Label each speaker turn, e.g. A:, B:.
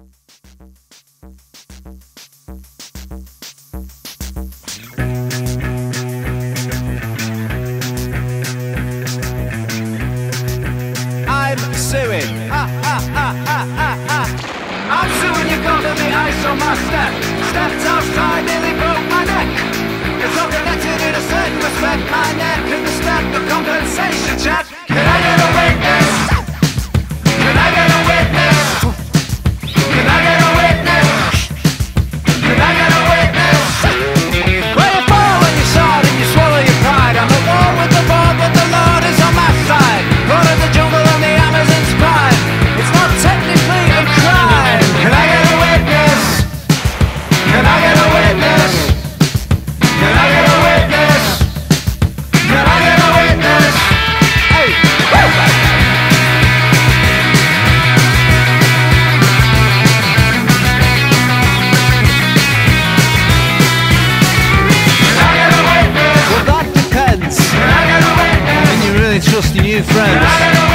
A: I'm suing. Ha, ha, ha, ha, ha, ha. I'm suing you got to the ice on my step. Stepped outside, nearly broke my neck. It's all connected in a certain respect. My neck in the step. the compensation check. just new friends.